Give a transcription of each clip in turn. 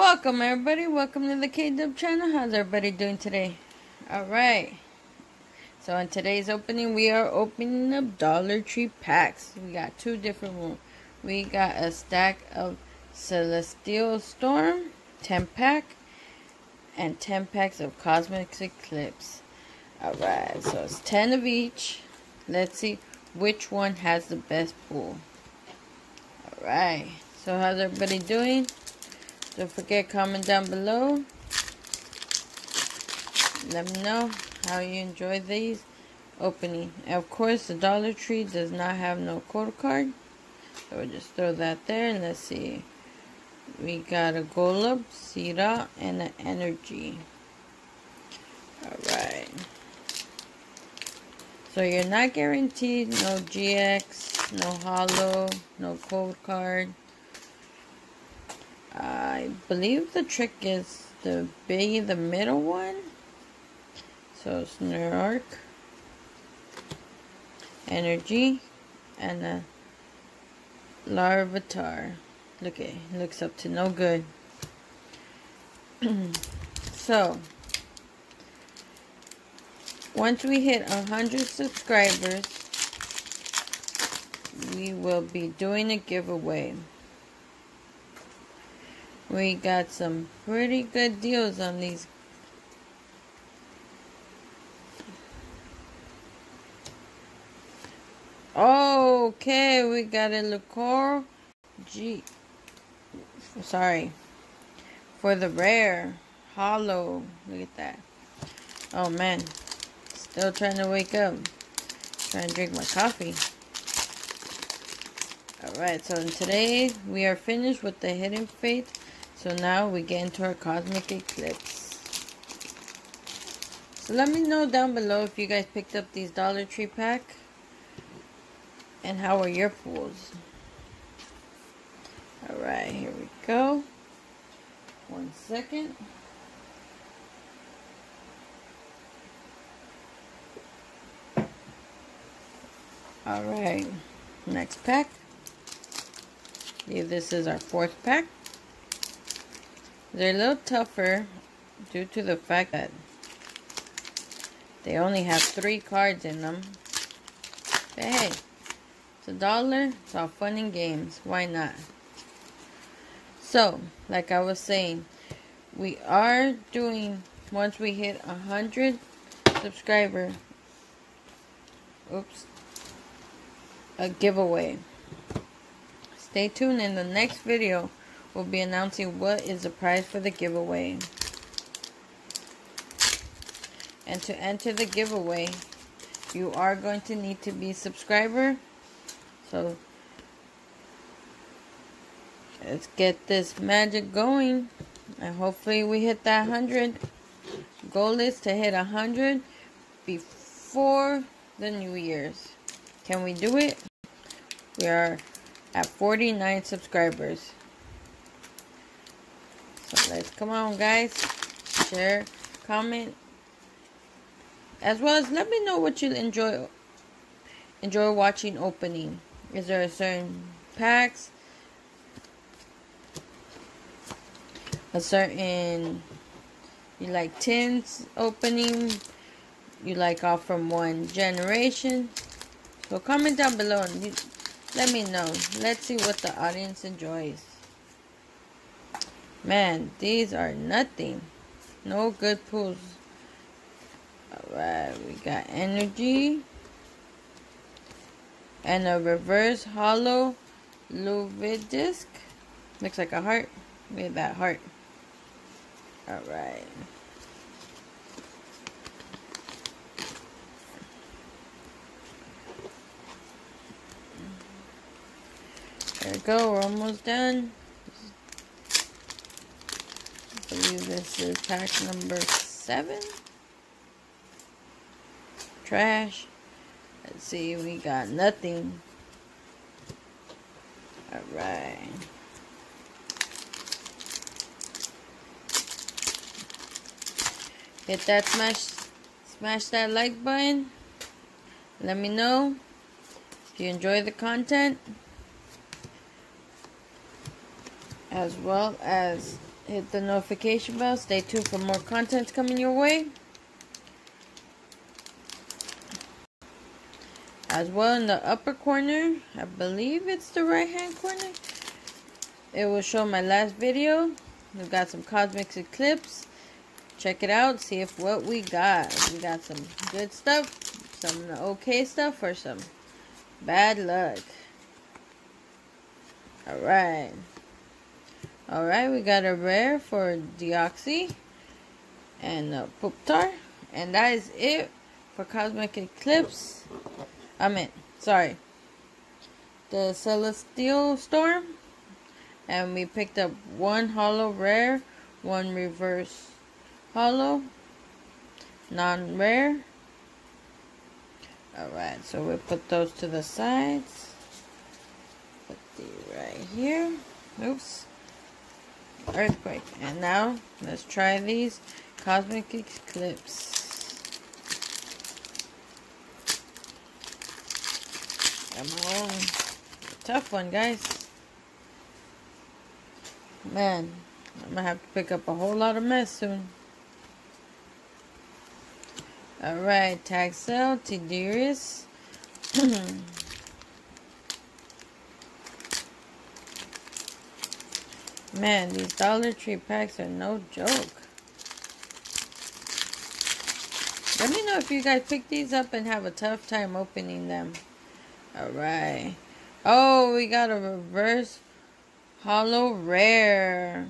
Welcome everybody, welcome to the K-Dub channel. How's everybody doing today? Alright. So in today's opening, we are opening up Dollar Tree packs. We got two different ones. We got a stack of Celestial Storm, 10 pack, and 10 packs of Cosmic Eclipse. Alright, so it's 10 of each. Let's see which one has the best pull. Alright, so how's everybody doing? Don't forget comment down below. Let me know how you enjoy these opening. And of course, the Dollar Tree does not have no code card. So we'll just throw that there and let's see. We got a Golub, Sira, and an Energy. Alright. So you're not guaranteed no GX, no Holo, no code card. I believe the trick is to be the middle one. So Snark, Energy, and a Larvitar. Look at looks up to no good. so once we hit a hundred subscribers, we will be doing a giveaway. We got some pretty good deals on these. Oh, okay, we got a liqueur. G. Sorry. For the rare. Holo. Look at that. Oh man. Still trying to wake up. Trying to drink my coffee. Alright, so today we are finished with the Hidden Fates so now we get into our Cosmic Eclipse. So let me know down below if you guys picked up these Dollar Tree pack. And how are your pools? Alright, here we go. One second. Alright, next pack. This is our fourth pack. They're a little tougher due to the fact that they only have three cards in them. But hey, it's a dollar. It's all fun and games. Why not? So, like I was saying, we are doing, once we hit a hundred subscriber, oops, a giveaway. Stay tuned in the next video will be announcing what is the prize for the giveaway. And to enter the giveaway, you are going to need to be a subscriber. So, let's get this magic going. And hopefully we hit that 100. Goal is to hit 100 before the New Year's. Can we do it? We are at 49 subscribers. Let's come on guys. Share, comment. As well as let me know what you enjoy enjoy watching opening. Is there a certain packs? A certain you like tins opening? You like all from one generation? So comment down below and you, let me know. Let's see what the audience enjoys. Man, these are nothing. No good pulls. Alright, we got energy. And a reverse hollow holo Luvdisc. Looks like a heart. Look at that heart. Alright. There we go, we're almost done. Believe this is pack number seven. Trash. Let's see, we got nothing. Alright. Hit that smash, smash that like button. Let me know if you enjoy the content. As well as hit the notification bell. Stay tuned for more content coming your way. As well in the upper corner, I believe it's the right hand corner, it will show my last video. We've got some Cosmic Eclipse. Check it out, see if what we got. We got some good stuff, some okay stuff, or some bad luck. Alright. Alright, we got a rare for Deoxys and a Pupitar. And that is it for Cosmic Eclipse. I mean, sorry. The Celestial Storm. And we picked up one holo rare, one reverse holo, non-rare. Alright, so we put those to the sides. Put these right here. Oops. Earthquake. And now, let's try these Cosmic Eclipse. Come on. Tough one, guys. Man, I'm gonna have to pick up a whole lot of mess soon. Alright, Taxel, Tidirius. Man, these Dollar Tree packs are no joke. Let me know if you guys pick these up and have a tough time opening them. Alright. Oh, we got a reverse holo rare.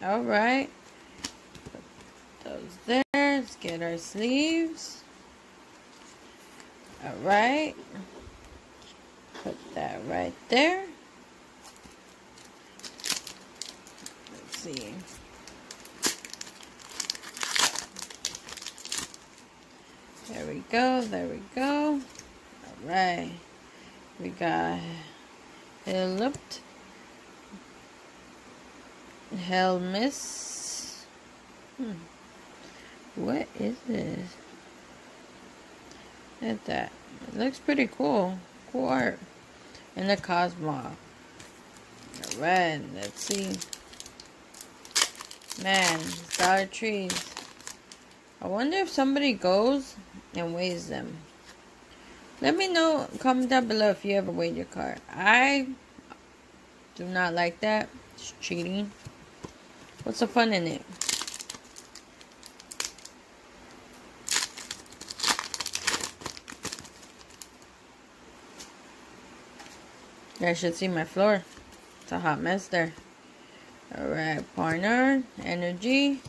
Alright. Those there. Let's get our sleeves. Alright. Put that right there. Let's see. There we go, there we go. Alright. We got Heloped. Helmis. Hmm. What is this? Look at that. It looks pretty cool. Cool art. And the Cosmo. Alright, let's see. Man, Dollar Trees. I wonder if somebody goes and weighs them. Let me know, comment down below if you ever weighed your car. I do not like that. It's cheating. What's the fun in it? I should see my floor. It's a hot mess there. Alright, Partner, Energy,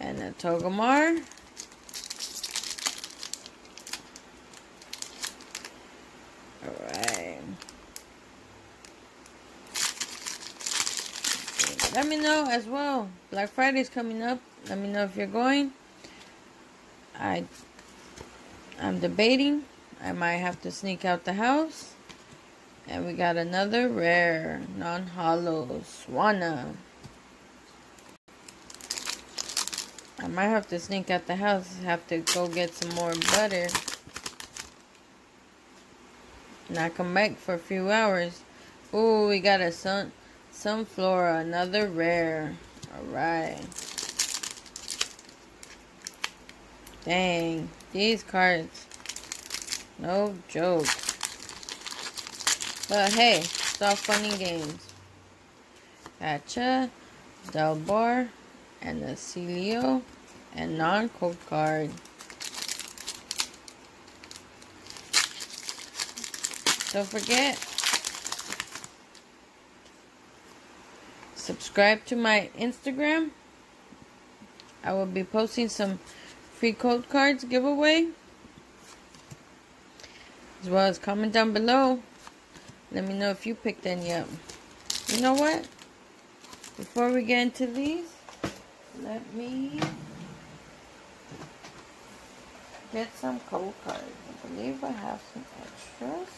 and a Togomar. Alright. Let me know as well. Black Friday's coming up. Let me know if you're going. I I'm debating. I might have to sneak out the house. And we got another rare non-holo, Swanna. I might have to sneak out the house. Have to go get some more butter. And I come back for a few hours. Ooh, we got a sun sunflora, another rare. Alright. Dang. These cards. No joke. But hey, all funny games. Gotcha. Delbar. And the Celio. And non-code card. Don't forget, subscribe to my Instagram. I will be posting some free code cards giveaway. As well as comment down below. Let me know if you picked any up. You know what? Before we get into these, let me get some code cards. I believe I have some extras.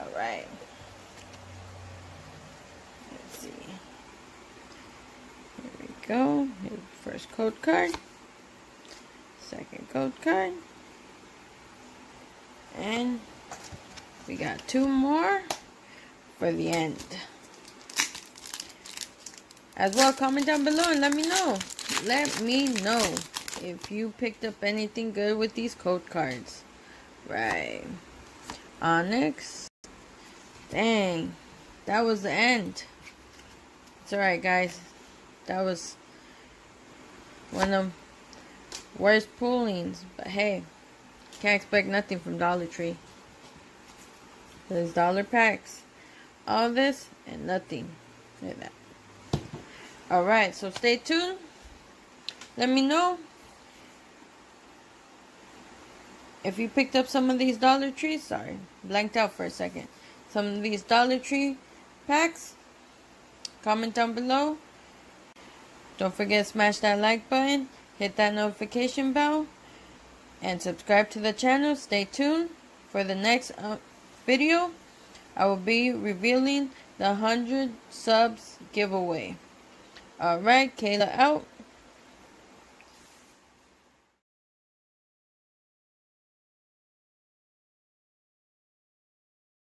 Alright. Let's see. Here we go. First code card. Second code card. And we got two more. for the end. As well, comment down below and let me know. Let me know if you picked up anything good with these code cards. Right. Onix. Dang. That was the end. It's alright, guys. That was one of the worst pullings. But hey, can't expect nothing from Dollar Tree. There's dollar packs. All this and nothing. Look at that. Alright, so stay tuned. Let me know if you picked up some of these Dollar Tree. Sorry, blanked out for a second. Some of these Dollar Tree packs. Comment down below. Don't forget smash that like button. Hit that notification bell. And subscribe to the channel. Stay tuned for the next uh, video. I will be revealing the 100 subs giveaway. Alright, Kayla out.